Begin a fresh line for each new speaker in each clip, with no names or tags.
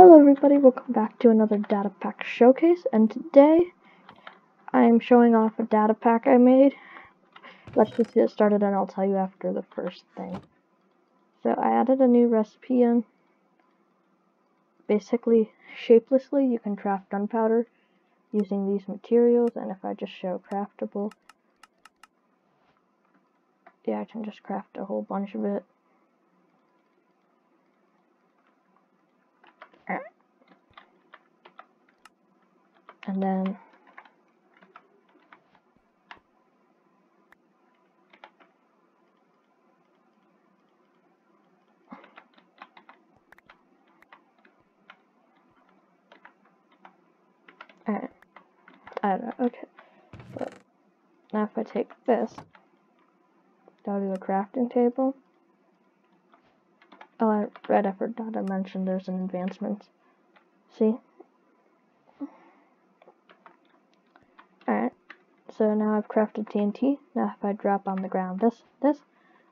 Hello everybody, welcome back to another data pack showcase and today I'm showing off a data pack I made. Let's just get started and I'll tell you after the first thing. So I added a new recipe in. Basically, shapelessly you can craft gunpowder using these materials and if I just show craftable, yeah I can just craft a whole bunch of it. And then Alright. I don't know, okay. But now if I take this, go to a crafting table. Oh, I read I forgot to mention there's an advancement. See? So now I've crafted TNT. Now if I drop on the ground this, this,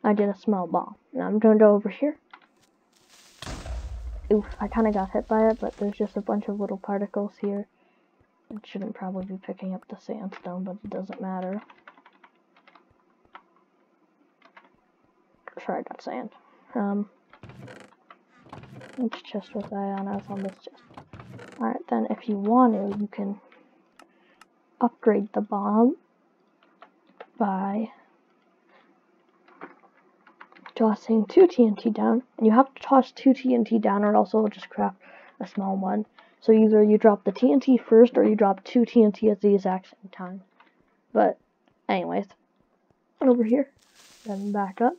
I get a small ball. Now I'm going to go over here. Oof, I kind of got hit by it, but there's just a bunch of little particles here. It shouldn't probably be picking up the sandstone, but it doesn't matter. Sorry, I got sand. Um, which chest was I on? I was on this chest. Alright, then if you want to, you can upgrade the bomb by tossing two TNT down. And you have to toss two TNT down or else it'll just craft a small one. So either you drop the TNT first or you drop two TNT at the exact same time. But anyways, over here, then back up.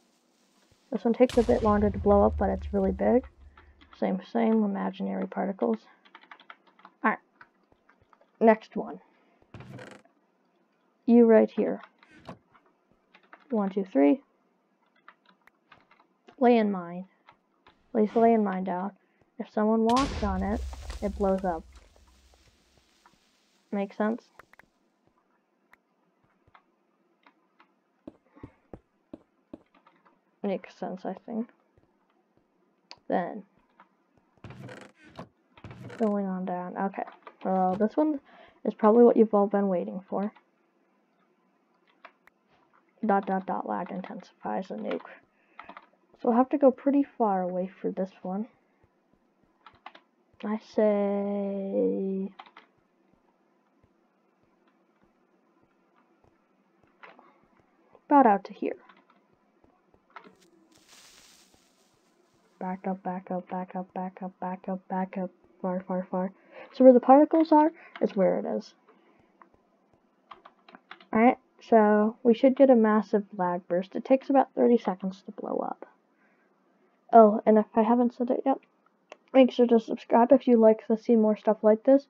This one takes a bit longer to blow up, but it's really big. Same, same imaginary particles. Alright, next one you right here. One, two, three. Landmine. Place the landmine down. If someone walks on it, it blows up. Make sense? Makes sense, I think. Then, going on down. Okay. Well, this one is probably what you've all been waiting for dot dot dot lag intensifies a nuke. So I'll have to go pretty far away for this one. I say... About out to here. Back up, back up, back up, back up, back up, back up, far, far, far. So where the particles are, is where it is. Alright, so we should get a massive lag burst. It takes about 30 seconds to blow up. Oh, and if I haven't said it yet, make sure to subscribe if you like to see more stuff like this.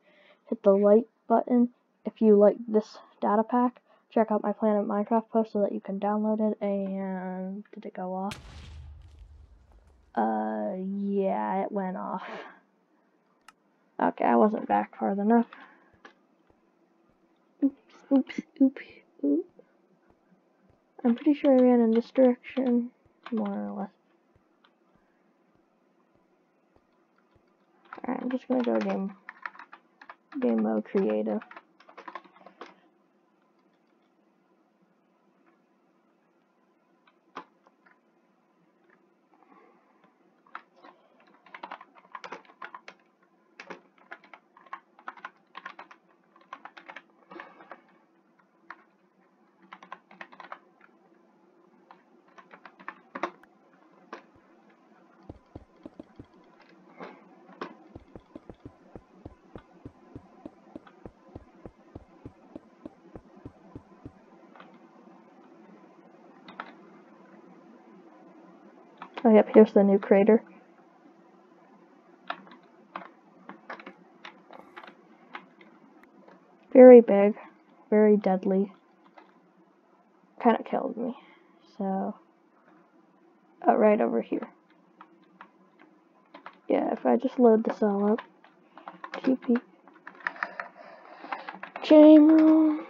Hit the like button if you like this data pack. Check out my Planet Minecraft post so that you can download it. And did it go off? Uh, yeah, it went off. Okay, I wasn't back far enough. Oops, oops, oops. Hmm? I'm pretty sure I ran in this direction, more or less. Alright, I'm just gonna go game, game mode creative. Oh, yep, here's the new crater. Very big, very deadly. Kind of killed me. So, oh, right over here. Yeah, if I just load this all up. TP. Game room.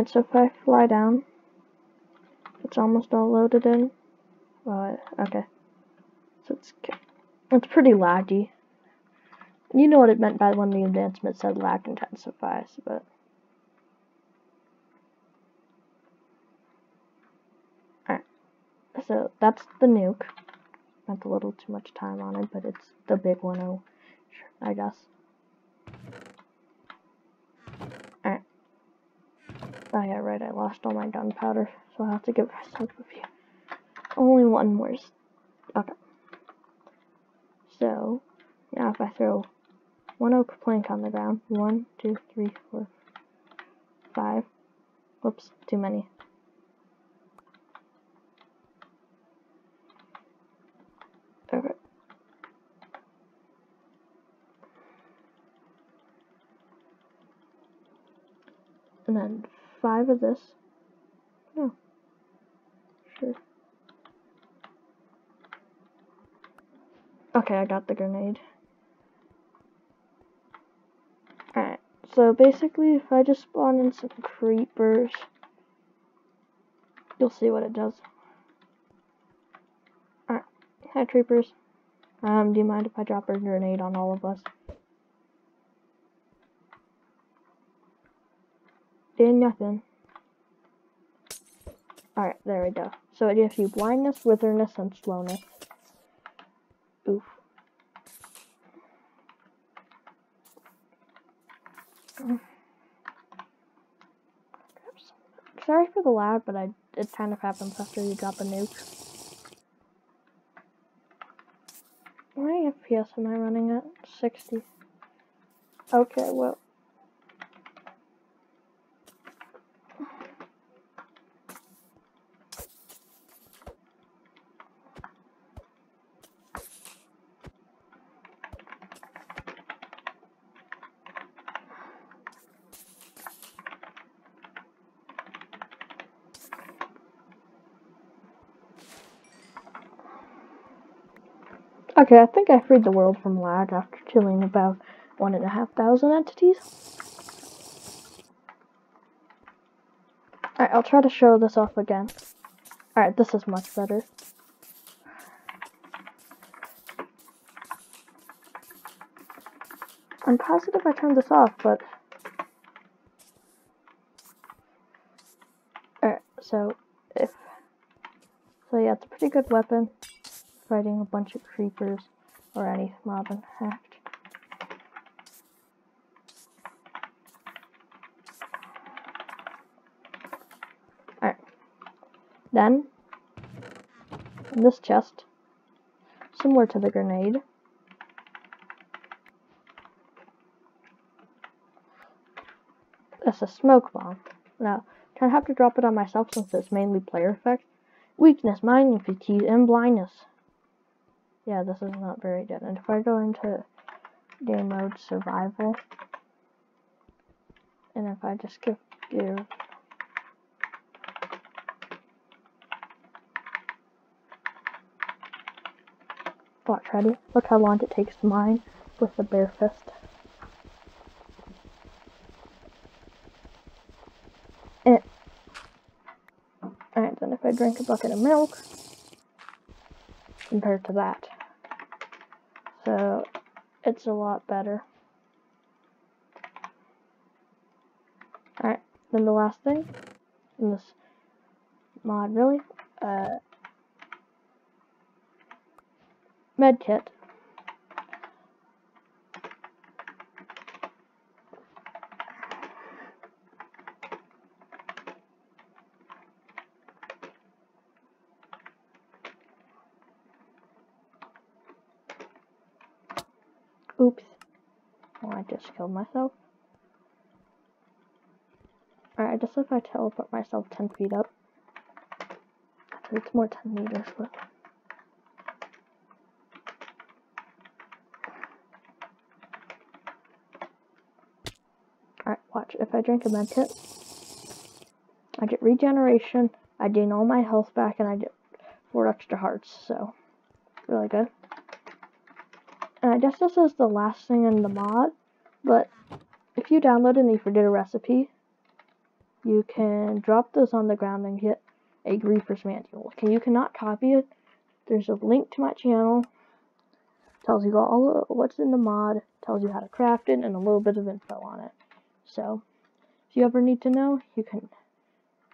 And so if I fly down, it's almost all loaded in. Okay. So it's, it's pretty laggy. You know what it meant by when the advancement said lag intensifies, but... Alright. So, that's the nuke. Spent a little too much time on it, but it's the big one, oh, I guess. Alright. Oh yeah, right, I lost all my gunpowder, so I'll have to give myself a few. Only one more. Okay. So, now if I throw one oak plank on the ground, one, two, three, four, five. Whoops, too many. Okay. And then five of this. No. Sure. Okay, I got the grenade. Alright, so basically if I just spawn in some creepers, you'll see what it does. Alright, hi creepers. Um, do you mind if I drop a grenade on all of us? Did nothing. Alright, there we go. So it gives you blindness, witherness, and slowness. Oof. Sorry for the lag, but I it kind of happens after you drop a nuke. How many FPS am I running at? 60. Okay, well. Okay, I think I freed the world from lag after killing about one and a half thousand entities. Alright, I'll try to show this off again. Alright, this is much better. I'm positive I turned this off, but... Alright, so, if... So yeah, it's a pretty good weapon fighting a bunch of creepers or any mob in fact. Alright. Then, in this chest, similar to the grenade, that's a smoke bomb. Now, I have to drop it on myself since it's mainly player effect. Weakness, mining fatigue, and blindness yeah, this is not very good. And if I go into game mode survival, and if I just give, give watch ready, look how long it takes to mine with the bare fist. And, alright, then if I drink a bucket of milk, compared to that. It's a lot better. Alright, then the last thing in this mod really, uh, medkit. Oops. Oh, I just killed myself. Alright, I just if I teleport myself 10 feet up. It's more 10 meters, but... Alright, watch. If I drink a medkit, I get regeneration, I gain all my health back, and I get 4 extra hearts, so... Really good. And I guess this is the last thing in the mod, but if you download it and you forget a recipe, you can drop those on the ground and get a Griefer's manual. Okay, you cannot copy it. There's a link to my channel. Tells you all what's in the mod, tells you how to craft it, and a little bit of info on it. So, if you ever need to know, you can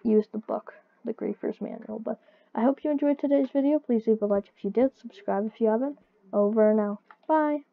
use the book, the Griefer's Manual. But I hope you enjoyed today's video. Please leave a like if you did, subscribe if you haven't. Over now. Bye.